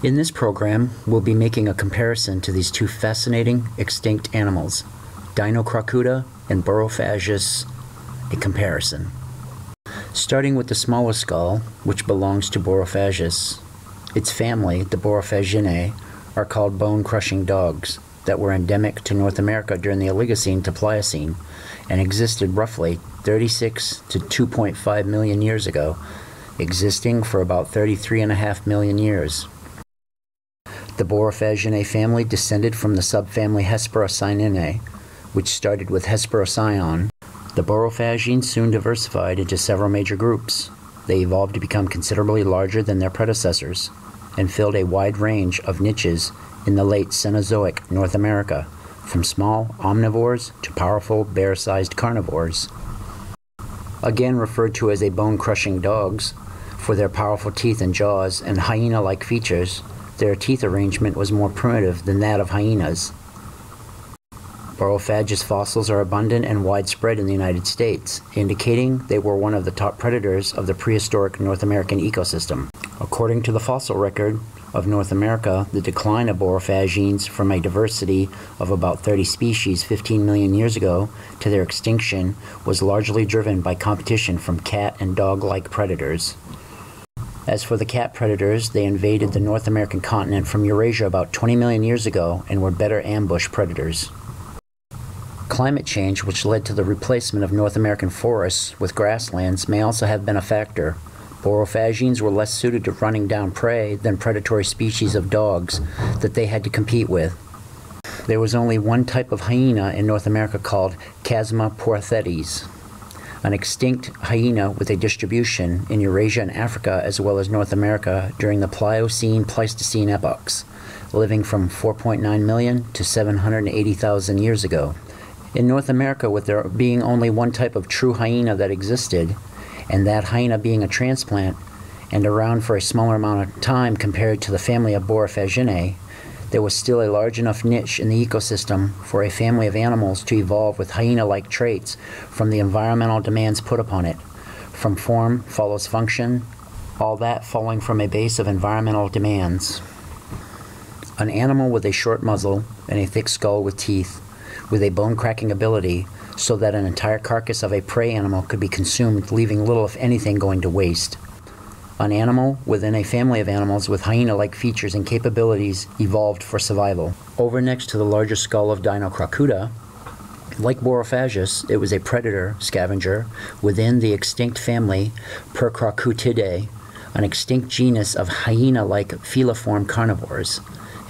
In this program, we'll be making a comparison to these two fascinating extinct animals, Dinocrocuta and Borophagus, a comparison. Starting with the smaller skull, which belongs to Borophagus, its family, the Borophaginae, are called bone-crushing dogs that were endemic to North America during the Oligocene to Pliocene and existed roughly 36 to 2.5 million years ago, existing for about 33.5 million years. The Borophaginae family descended from the subfamily Hesperocyninae, which started with Hesperocyon. The Borophagines soon diversified into several major groups. They evolved to become considerably larger than their predecessors and filled a wide range of niches in the late Cenozoic North America, from small omnivores to powerful bear sized carnivores. Again referred to as a bone crushing dogs, for their powerful teeth and jaws and hyena like features, their teeth arrangement was more primitive than that of hyenas. Borophagus fossils are abundant and widespread in the United States, indicating they were one of the top predators of the prehistoric North American ecosystem. According to the fossil record of North America, the decline of borophagines from a diversity of about 30 species 15 million years ago to their extinction was largely driven by competition from cat and dog like predators. As for the cat predators, they invaded the North American continent from Eurasia about 20 million years ago and were better ambush predators. Climate change, which led to the replacement of North American forests with grasslands, may also have been a factor. Borophagines were less suited to running down prey than predatory species of dogs that they had to compete with. There was only one type of hyena in North America called Chasmaporthetes, an extinct hyena with a distribution in Eurasia and Africa as well as North America during the Pliocene Pleistocene epochs, living from 4.9 million to 780,000 years ago. In North America, with there being only one type of true hyena that existed, and that hyena being a transplant and around for a smaller amount of time compared to the family of Borophaginae, there was still a large enough niche in the ecosystem for a family of animals to evolve with hyena like traits from the environmental demands put upon it. From form follows function, all that falling from a base of environmental demands. An animal with a short muzzle and a thick skull with teeth with a bone cracking ability so that an entire carcass of a prey animal could be consumed, leaving little, if anything, going to waste. An animal within a family of animals with hyena like features and capabilities evolved for survival. Over next to the larger skull of Dinocrocuta, like Borophagus, it was a predator scavenger within the extinct family Percrocutidae, an extinct genus of hyena like feliform carnivores,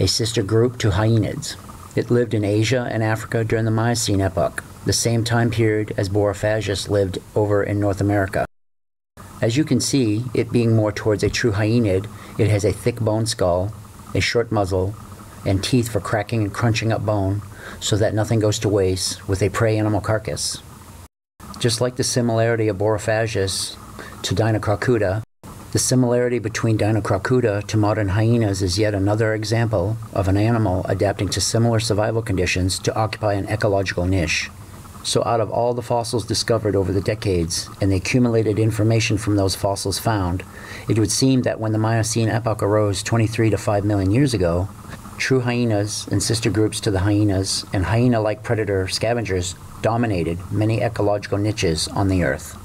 a sister group to hyenids. It lived in Asia and Africa during the Miocene epoch, the same time period as Borophagus lived over in North America. As you can see, it being more towards a true hyenid, it has a thick bone skull, a short muzzle, and teeth for cracking and crunching up bone so that nothing goes to waste with a prey animal carcass. Just like the similarity of Borophagus to Dinocrocuta, the similarity between Dinocrocuta to modern hyenas is yet another example of an animal adapting to similar survival conditions to occupy an ecological niche. So, out of all the fossils discovered over the decades and the accumulated information from those fossils found, it would seem that when the Miocene epoch arose 23 to 5 million years ago, true hyenas and sister groups to the hyenas and hyena like predator scavengers dominated many ecological niches on the Earth.